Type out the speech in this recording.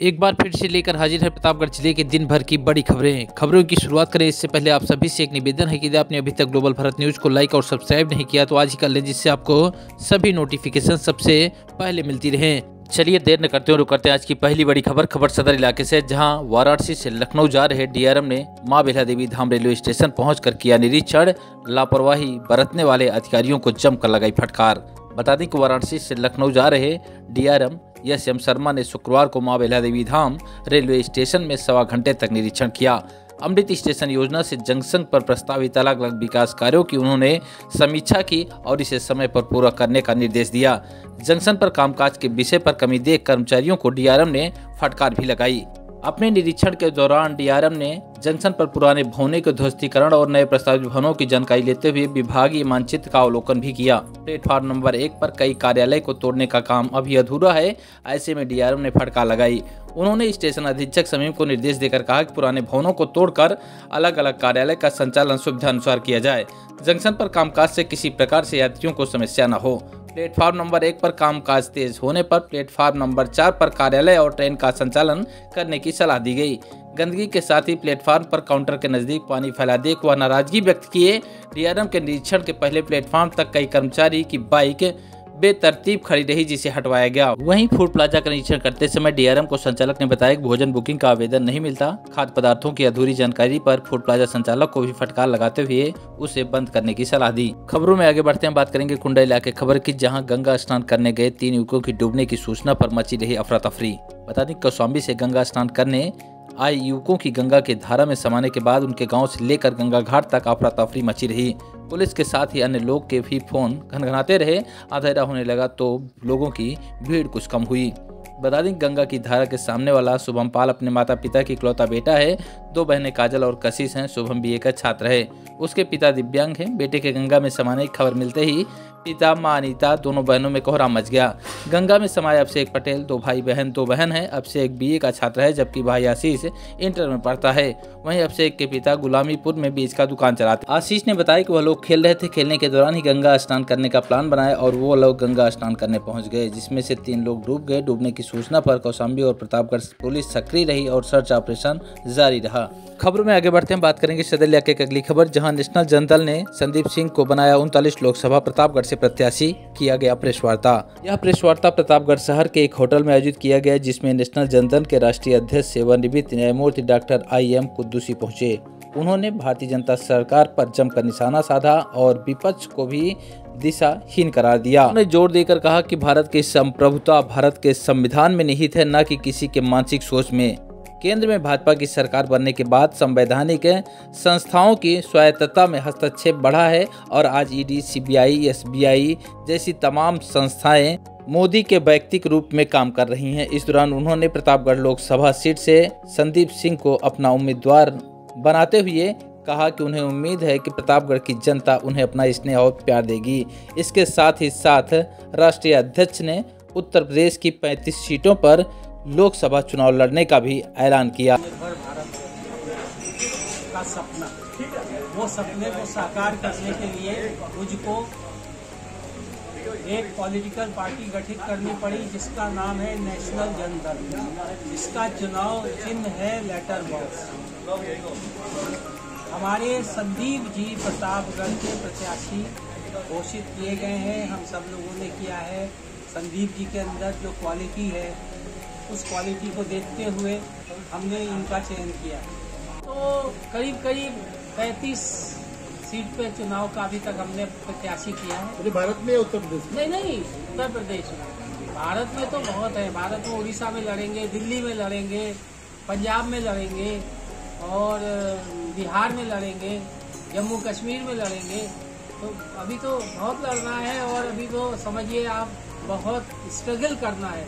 एक बार फिर से लेकर हाजिर है प्रतापगढ़ ज़िले के दिन भर की बड़ी खबरें। खबरों की शुरुआत करें, इससे पहले आप सभी से एक निवेदन है कि यदि आपने अभी तक ग्लोबल भारत न्यूज़ को लाइक और सब्सक्राइब नहीं किया तो आज ही कर लें जिससे आपको सभी नोटिफिकेशन सबसे पहले मिलती रहे। चलिए देर न करते हुए रुक करते हैं आज की पहली बड़ी खबर खबर सदर इलाके से, जहाँ वाराणसी से लखनऊ जा रहे डीआरएम ने माँ बेला देवी धाम रेलवे स्टेशन पहुंचकर किया निरीक्षण। लापरवाही बरतने वाले अधिकारियों को जमकर लगाई फटकार। बता दें कि वाराणसी से लखनऊ जा रहे डीआरएम एस एम शर्मा ने शुक्रवार को माँ बेला देवी धाम रेलवे स्टेशन में सवा घंटे तक निरीक्षण किया। अमृत स्टेशन योजना से जंक्शन पर प्रस्तावित अलग अलग विकास कार्यों की उन्होंने समीक्षा की और इसे समय पर पूरा करने का निर्देश दिया। जंक्शन पर कामकाज के विषय पर कमी देख कर्मचारियों को डीआरएम ने फटकार भी लगाई। अपने निरीक्षण के दौरान डीआरएम ने जंक्शन पर पुराने भवनों के ध्वस्तीकरण और नए प्रस्तावित भवनों की जानकारी लेते हुए विभागीय मानचित्र का अवलोकन भी किया। प्लेटफार्म नंबर एक पर कई कार्यालय को तोड़ने का काम अभी अधूरा है, ऐसे में डीआरएम ने फटकार लगाई। उन्होंने स्टेशन अधीक्षक समीम को निर्देश देकर कहा कि पुराने भवनों को तोड़कर अलग अलग कार्यालय का संचालन सुविधा अनुसार किया जाए। जंक्शन पर कामकाज से किसी प्रकार से यात्रियों को समस्या न हो। प्लेटफार्म नंबर एक पर कामकाज तेज होने पर प्लेटफार्म नंबर चार पर कार्यालय और ट्रेन का संचालन करने की सलाह दी गई। गंदगी के साथ ही प्लेटफार्म पर काउंटर के नज़दीक पानी फैला देख वह नाराज़गी व्यक्त किए। डीआरएम के निरीक्षण के पहले प्लेटफार्म तक कई कर्मचारी की बाइक बेतरतीब खड़ी रही जिसे हटवाया गया। वहीं फ़ूड प्लाजा का निरीक्षण करते समय डीआरएम को संचालक ने बताया कि भोजन बुकिंग का आवेदन नहीं मिलता। खाद्य पदार्थों की अधूरी जानकारी पर फ़ूड प्लाजा संचालक को भी फटकार लगाते हुए उसे बंद करने की सलाह दी। खबरों में आगे बढ़ते हैं बात करेंगे कुंडा इलाके खबर की, जहाँ गंगा स्नान करने गए तीन युवकों की डूबने की सूचना पर मची रही अफरा तफरी। बता दें कौशाम्बी से गंगा स्नान करने आए युवकों की गंगा के धारा में समाने के बाद उनके गाँव से लेकर गंगा घाट तक अफरा तफरी मची रही। पुलिस के साथ ही अन्य लोग के भी फ़ोन घनघनाते रहे। अंधेरा होने लगा तो लोगों की भीड़ कुछ कम हुई। बता दें गंगा की धारा के सामने वाला शुभम पाल अपने माता पिता की इकलौता बेटा है। दो बहनें काजल और कशिश हैं। शुभम बी का छात्र है उसके पिता दिव्यांग हैं। बेटे के गंगा में समाने की खबर मिलते ही पिता, माँ अनिता दोनों बहनों में कोहरा मच गया। गंगा में समाये अभिषेक पटेल, दो भाई बहन, दो बहन है। अभिषेक बीए का छात्र है, जबकि भाई आशीष इंटर में पढ़ता है। वहीं अभिषेक के पिता गुलामीपुर में बीज का दुकान चलाते आशीष ने बताया कि वह लोग खेल रहे थे। खेलने के दौरान ही गंगा स्नान करने का प्लान बनाया और वो लोग गंगा स्नान करने पहुँच गए, जिसमें से तीन लोग डूब गए। डूबने की सूचना पर कौशाम्बी और प्रतापगढ़ पुलिस सक्रिय रही और सर्च ऑपरेशन जारी रहा। खबरों में आगे बढ़ते हैं। बात करेंगे सदर इलाके की अगली खबर, जहाँ नेशनल जनता ने संदीप सिंह को बनाया उनतालीस लोकसभा, प्रतापगढ़ से प्रत्याशी किया गया प्रेस वार्ता। यह प्रेस वार्ता प्रतापगढ़ शहर के एक होटल में आयोजित किया गया, जिसमें नेशनल जनता के राष्ट्रीय अध्यक्ष, सेवानिवृत्त न्यायमूर्ति डॉक्टर आई एम कुद्दूसी पहुँचे। उन्होंने भारतीय जनता सरकार पर जमकर निशाना साधा और विपक्ष को भी दिशाहीन करार दिया। उन्होंने ज़ोर देकर कहा कि भारत की संप्रभुता, भारत के संविधान में निहित है, न कि किसी के मानसिक सोच में। केंद्र में भाजपा की सरकार बनने के बाद संवैधानिक संस्थाओं की स्वायत्तता में हस्तक्षेप बढ़ा है और आज ईडी, सीबीआई, एसबीआई जैसी तमाम संस्थाएँ मोदी के व्यक्तिक रूप में काम कर रही हैं। इस दौरान उन्होंने प्रतापगढ़ लोकसभा सीट से संदीप सिंह को अपना उम्मीदवार बनाते हुए कहा कि उन्हें उम्मीद है कि प्रतापगढ़ की जनता उन्हें अपना स्नेह और प्यार देगी। इसके साथ ही साथ राष्ट्रीय अध्यक्ष ने उत्तर प्रदेश की 35 सीटों पर लोकसभा चुनाव लड़ने का भी ऐलान किया। सपना वो सपने को साकार करने के लिए मुझको एक पॉलिटिकल पार्टी गठित करनी पड़ी, जिसका नाम है नेशनल जनदल जिसका चुनाव चिन्ह है लेटर बॉक्स हमारे संदीप जी प्रतापगढ़ के प्रत्याशी घोषित किए गए हैं। हम सब लोगों ने किया है। संदीप जी के अंदर जो क्वालिटी है उस क्वालिटी को देखते हुए हमने इनका चयन किया। तो करीब करीब पैंतीस सीट पे चुनाव का अभी तक हमने प्रत्याशी किया है। भारत में उत्तर प्रदेश नहीं नहीं उत्तर प्रदेश में। भारत में तो बहुत है। भारत में उड़ीसा में लड़ेंगे दिल्ली में लड़ेंगे पंजाब में लड़ेंगे और बिहार में लड़ेंगे जम्मू कश्मीर में लड़ेंगे। तो अभी तो बहुत लड़ना है और अभी तो समझिए आप बहुत स्ट्रगल करना है।